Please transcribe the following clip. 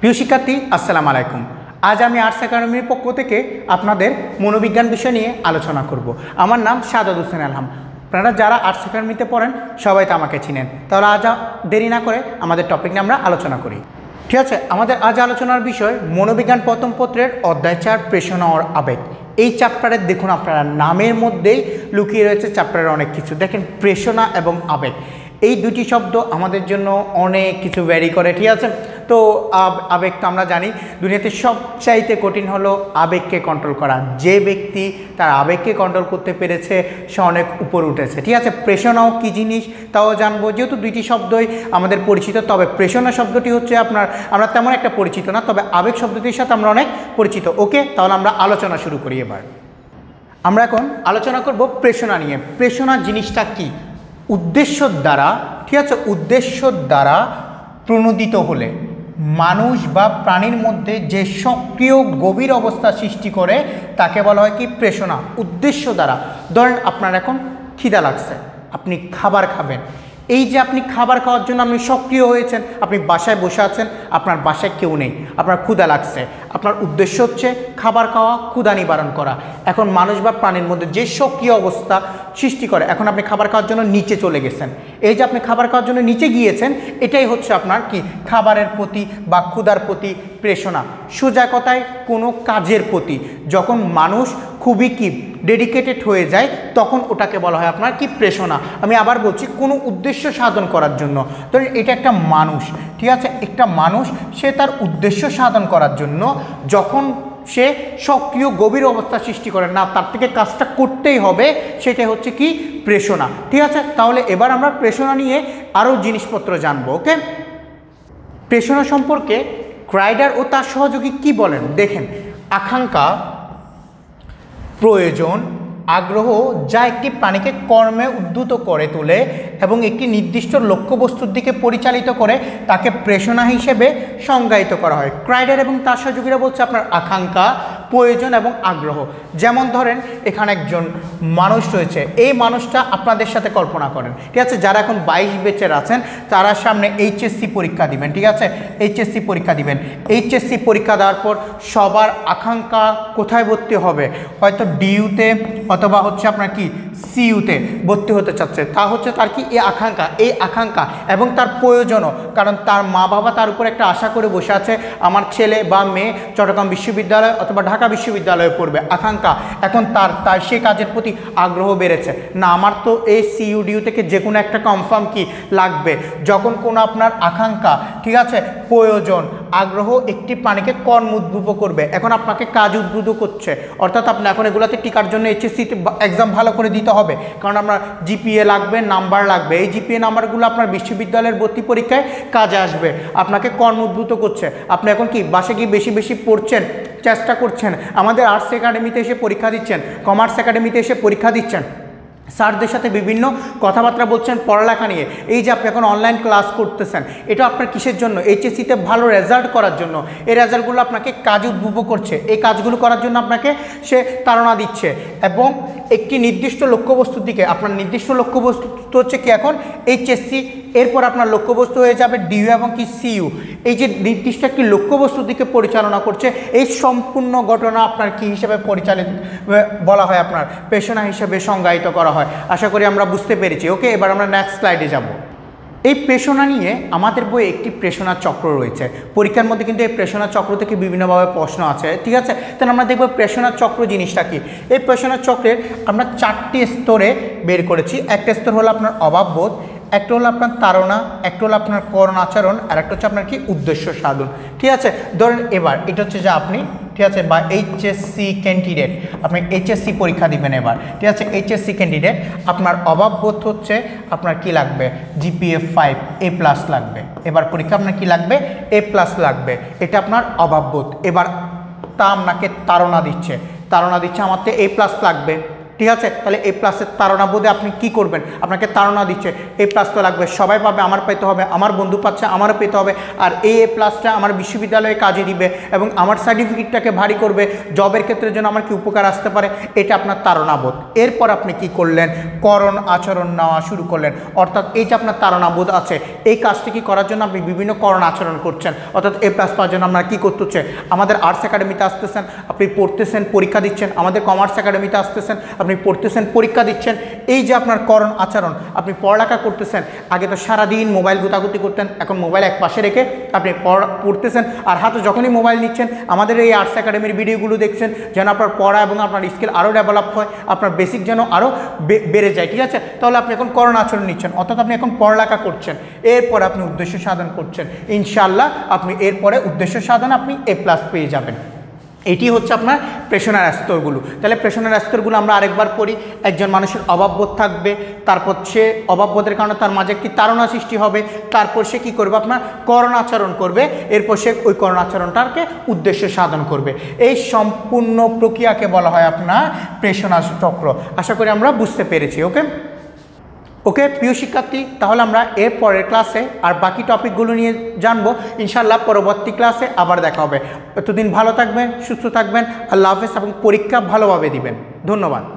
প্রিয় শিক্ষার্থী, আসসালামু আলাইকুম। আজ আমি আর্টস একাডেমির পক্ষ থেকে আপনাদের মনোবিজ্ঞান বিষয় নিয়ে আলোচনা করব। আমার নাম সাদাদ হোসেন আলহাম। আপনারা যারা আর্টস একাডেমিতে পড়েন, সবাই তো আমাকে চিনেন। তাহলে আজ দেরি না করে আমাদের টপিক নিয়ে আমরা আলোচনা করি। ঠিক আছে, আমাদের আজ আলোচনার বিষয় মনোবিজ্ঞান প্রথম পত্রের অধ্যায় চার প্রেষণা ওর আবেগ। এই চ্যাপ্টারের দেখুন আপনারা নামের মধ্যেই লুকিয়ে রয়েছে চ্যাপ্টারের অনেক কিছু। দেখেন প্রেষণা এবং আবেগ। এই দুটি শব্দ আমাদের জন্য অনেক কিছু ভ্যারি করে, ঠিক আছে? তো আবেগ তো আমরা জানি। দুনিয়াতে সবচাইতে কঠিন হলো আবেগকে কন্ট্রোল করা। যে ব্যক্তি তার আবেগকে কন্ট্রোল করতে পেরেছে, সে অনেক উপর উঠেছে, ঠিক আছে? প্রেষণাও কী জিনিস, তাও জানব। যেহেতু দুইটি শব্দই আমাদের পরিচিত, তবে প্রেষণা শব্দটি হচ্ছে আপনার, আমরা তেমন একটা পরিচিত না, তবে আবেগ শব্দটির সাথে আমরা অনেক পরিচিত। ওকে? তাহলে আমরা আলোচনা শুরু করি এবার। আমরা এখন আলোচনা করব প্রেষণা নিয়ে। প্রেষণা জিনিসটা কি? উদ্দেশ্য দ্বারা, ঠিক আছে, উদ্দেশ্য দ্বারা প্রণোদিত হলে মানুষ বা প্রাণীর মধ্যে যে সক্রিয় গভীর অবস্থা সৃষ্টি করে, তাকে বলা হয় কি? প্রেষণা। উদ্দেশ্য দ্বারা। ধরেন আপনার এখন খিদা লাগছে, আপনি খাবার খাবেন। এই যে আপনি খাবার খাওয়ার জন্য আপনি সক্রিয় হয়েছেন, আপনি বাসায় বসে আছেন, আপনার বাসায় কেউ নেই, আপনার ক্ষুদা লাগছে। আপনার উদ্দেশ্য হচ্ছে খাবার খাওয়া ক্ষুদা নিবারণ করা। এখন মানুষ বা প্রাণীর মধ্যে যে সক্রিয় অবস্থা সৃষ্টি করে, এখন আপনি খাবার খাওয়ার জন্য নিচে চলে গেছেন। এই যে আপনি খাবার খাওয়ার জন্য নিচে গিয়েছেন, এটাই হচ্ছে আপনার কি? খাবারের প্রতি বা ক্ষুদার প্রতি প্রেষণা। সোজা কথায় কোনো কাজের প্রতি। যখন মানুষ খুবই কি ডেডিকেটেড হয়ে যায়, তখন ওটাকে বলা হয় আপনার কি প্রেষণা। আমি আবার বলছি, কোনো উদ্দেশ্য সাধন করার জন্য। তো এটা একটা মানুষ, ঠিক আছে? একটা মানুষ, সে তার উদ্দেশ্য সাধন করার জন্য যখন সে সক্রিয়, গভীর অবস্থা সৃষ্টি করে, না, তার থেকে কাজটা করতেই হবে সেটা হচ্ছে কি প্রেষণা। ঠিক আছে? তাহলে এবার আমরা প্রেষণা নিয়ে আরও জিনিসপত্র জানব, ওকে? প্রেষণা সম্পর্কে ক্রাইডার ও তার সহযোগী কি বলেন? দেখেন, আকাঙ্ক্ষা প্রয়োজন, আগ্রহ যা একটি প্রাণীকে কর্মে উদ্ধুত করে তোলে এবং একটি নির্দিষ্ট লক্ষ্যবস্তুর দিকে পরিচালিত করে তাকে প্রেষণা হিসেবে সংজ্ঞায়িত করা হয়। ক্রাইডার এবং তার সহযোগীরা বলছে আপনার আকাঙ্ক্ষা, প্রয়োজন এবং আগ্রহ। যেমন ধরেন, এখানে একজন মানুষ রয়েছে, এই মানুষটা আপনাদের সাথে কল্পনা করেন। ঠিক আছে? যারা এখন বাইশ বেচের আছেন, তারা সামনে এইচএসসি পরীক্ষা দিবেন, ঠিক আছে? এইচএসসি পরীক্ষা দিবেন। এইচএসসি পরীক্ষা দেওয়ার পর সবার আকাঙ্ক্ষা কোথায় ভর্তি হবে? হয়তো ডিইউতে অথবা হচ্ছে আপনার কি, সিইউতে ভর্তি হতে চাচ্ছে। তা হচ্ছে তার কি, এই আকাঙ্ক্ষা এই আকাঙ্ক্ষা এবং তার প্রয়োজনও। কারণ তার মা বাবা তার উপর একটা আশা করে বসে আছে, আমার ছেলে বা মেয়ে চট্টগ্রাম বিশ্ববিদ্যালয় অথবা ঢাকা বিশ্ববিদ্যালয়ে পড়বে। আকাঙ্ক্ষা। এখন তার তার সে কাজের প্রতি আগ্রহ বেড়েছে। না, আমার তো এই সিইউডিউ থেকে যে কোনো একটা কনফার্ম কি লাগবে। যখন কোনো আপনার আকাঙ্ক্ষা, ঠিক আছে, প্রয়োজন, আগ্রহ একটি প্রাণীকে কর্ম উদ্ভূত করবে। এখন আপনাকে কাজ উদ্বুদ্ধ করছে। অর্থাৎ আপনি এখন এগুলোতে টিকার জন্য এইচএসসিতে এক্সাম ভালো করে দিতে হবে। কারণ আপনার জিপিএ লাগবে নাম্বার লাগবে। এই জিপিএ নাম্বারগুলো আপনার বিশ্ববিদ্যালয়ের ভর্তি পরীক্ষায় কাজে আসবে। আপনাকে কর্ম উদ্ভূত করছে। আপনি এখন কি, বাসে কি বেশি বেশি পড়ছেন? চেষ্টা করছেন। আমাদের আর্টস একাডেমিতে এসে পরীক্ষা দিচ্ছেন কমার্স একাডেমিতে এসে পরীক্ষা দিচ্ছেন। স্যারদের সাথে বিভিন্ন কথাবার্তা বলছেন পড়ালেখা নিয়ে। এই যে আপনি এখন অনলাইন ক্লাস করতেছেন, এটা আপনার কিসের জন্য? এইচএসসিতে ভালো রেজাল্ট করার জন্য। এই রেজাল্টগুলো আপনাকে কাজ উদ্ভূত করছে। এই কাজগুলো করার জন্য আপনাকে সে তাড়না দিচ্ছে। এবং একটি নির্দিষ্ট লক্ষ্যবস্তুর দিকে, আপনার নির্দিষ্ট লক্ষ্যবস্তু হচ্ছে কি এখন? এইচএসসি এরপর আপনার লক্ষ্যবস্তু হয়ে যাবে ডিইউ এবং কি সিইউ এই যে নির্দিষ্ট একটি লক্ষ্যবস্তুর দিকে পরিচালনা করছে, এই সম্পূর্ণ ঘটনা আপনার কি হিসেবে পরিচালিত বলা হয় আপনার, পেশনা হিসেবে সংজ্ঞায়িত করা হয়। আশা করি আমরা বুঝতে পেরেছি। ওকে, এবার আমরা নেক্সট স্লাইডে যাব। এই প্রেষণা নিয়ে আমাদের বইয়ে একটি প্রেষণা চক্র রয়েছে। পরীক্ষার মধ্যে কিন্তু এই প্রেষণা চক্র থেকে বিভিন্নভাবে প্রশ্ন আছে, ঠিক আছে? তাহলে আমরা দেখব প্রেষণা চক্র জিনিসটা কি। এই প্রেষণা চক্রের আমরা চারটি স্তরে বের করেছি। একটা স্তর হলো আপনার অভাববোধ একটা হলো আপনার তাড়না, একটা হলো আপনার করণ আচরণ, আর একটা হচ্ছে আপনার কি উদ্দেশ্য সাধন। ঠিক আছে? ধরেন এবার, এটা হচ্ছে যে আপনি, ঠিক আছে, বা এইচএসসি ক্যান্ডিডেট আপনি এইচএসসি পরীক্ষা দিবেন এবার। ঠিক আছে? এইচএসসি ক্যান্ডিডেট আপনার অভাববোধ হচ্ছে আপনার কি লাগবে? জিপিএ ফাইভ এ প্লাস লাগবে। এবার পরীক্ষা আপনার কি লাগবে? এ প্লাস লাগবে। এটা আপনার অভাববোধ এবার তা আপনাকে তাড়না দিচ্ছে। তাড়না দিচ্ছে, আমার তো এ প্লাস লাগবে। ঠিক আছে? তাহলে এ প্লাসের তাড়না বোধে আপনি কি করবেন? আপনাকে তাড়না দিচ্ছে। এ প্লাস তো লাগবে। সবাই পাবে, আমার পেতে হবে, আমার বন্ধু পাচ্ছে, আমারও পেতে হবে। আর এই এ প্লাসটা আমার বিশ্ববিদ্যালয়ে কাজে দিবে এবং আমার সার্টিফিকেটটাকে ভারী করবে। জবের ক্ষেত্রে যেন আমার কি উপকার আসতে পারে, এটা আপনার তাড়নাবোধ এরপর আপনি কি করলেন? করণ আচরণ নেওয়া শুরু করলেন। অর্থাৎ এই যে আপনার তাড়নাবোধ আছে, এই কাজটি কি করার জন্য আপনি বিভিন্ন করণ আচরণ করছেন? অর্থাৎ এ প্লাস পাওয়ার জন্য আপনারা কী করতেছে? আমাদের আর্টস একাডেমিতে আসতেছেন, আপনি পড়তেছেন, পরীক্ষা দিচ্ছেন, আমাদের কমার্স একাডেমিতে আসতেছেন আপনি পড়তেছেন, পরীক্ষা দিচ্ছেন, এই যে আপনার করণ আচরণ, আপনি পড়ালেখা করতেছেন, আগে তো সারাদিন মোবাইল গুতাগুতি করতেন, এখন মোবাইল এক পাশে রেখে আপনি পড়া, পড়তেছেন, আর হাতে যখনই মোবাইল নিচ্ছেন, আমাদের এই আর্টস একাডেমির ভিডিওগুলো দেখছেন, যেন আপনার পড়া এবং আপনার স্কিল আরও ডেভেলপ হয়, আপনার বেসিক যেন আরও বেড়ে যায়, ঠিক আছে? তাহলে আপনি এখন করণ আচরণ নিচ্ছেন, অর্থাৎ আপনি এখন পড়ালেখা করছেন, এরপর আপনি উদ্দেশ্য সাধন করছেন ইনশাল্লাহ আপনি এরপরে উদ্দেশ্য সাধন আপনি এ প্লাস পেয়ে যাবেন। এটি হচ্ছে আপনার প্রেশনার স্তরগুলো। তাহলে প্রেশনার স্তরগুলো আমরা আরেকবার পড়ি। একজন মানুষের অভাববোধ থাকবে, তারপর সে অভাববোধের কারণে তার মাঝে একটি তাড়না সৃষ্টি হবে, তারপর সে কী করবে? আপনার করণাচরণ করবে, এরপর সে ওই করণাচরণটাকে উদ্দেশ্য সাধন করবে। এই সম্পূর্ণ প্রক্রিয়াকে বলা হয় আপনার প্রেষণা চক্র আশা করি আমরা বুঝতে পেরেছি, ওকে? ওকে, প্রিয় শিক্ষার্থী, তাহলে আমরা এর পরের ক্লাসে আর বাকি টপিকগুলো নিয়ে জানব। ইনশাল্লাহ পরবর্তী ক্লাসে আবার দেখা হবে। এতদিন ভালো থাকবেন, সুস্থ থাকবেন, আল্লাহ হাফেজ এবং পরীক্ষা ভালোভাবে দিবেন। ধন্যবাদ।